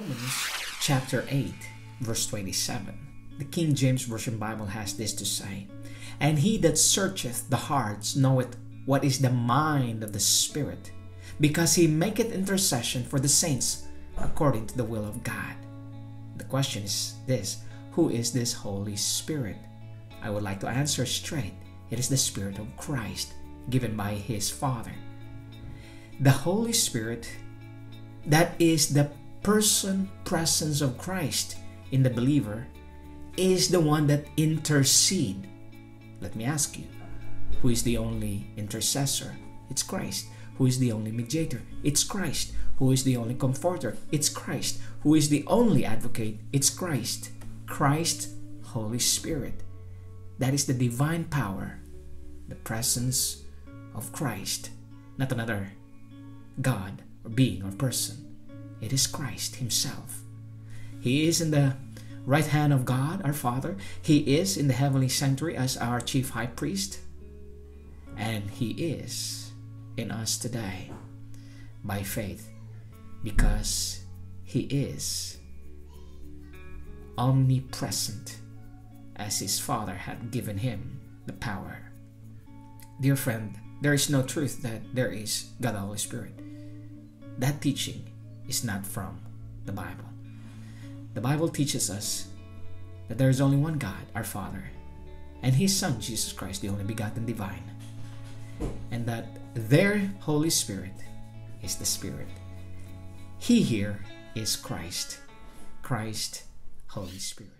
Romans chapter 8, verse 27, the King James Version Bible has this to say And he that searcheth the hearts knoweth what is the mind of the Spirit, because he maketh intercession for the saints according to the will of God. The question is this Who is this Holy Spirit? I would like to answer straight. It is the Spirit of Christ, given by his Father. The Holy Spirit, that is the person presence of Christ in the believer, is the one that intercede. Let me ask you, who is the only intercessor? It's Christ. Who is the only mediator? It's Christ. Who is the only comforter? It's Christ. Who is the only advocate? It's Christ. Christ, Holy Spirit. That is the divine power, the presence of Christ, not another God or being or person. It is Christ Himself. He is in the right hand of God, our Father. He is in the heavenly sanctuary as our chief high priest. And He is in us today by faith because He is omnipresent as His Father had given Him the power. Dear friend, there is no truth that there is God the Holy Spirit. That teaching is not from the Bible. The Bible teaches us that there is only one God, our Father, and His Son, Jesus Christ, the only begotten divine, and that their Holy Spirit is the Spirit. He here is Christ, Christ, Holy Spirit.